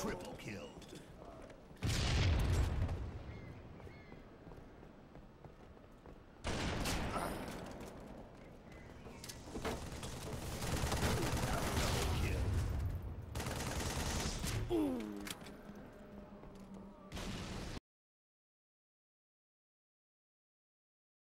Triple kill. Ooh.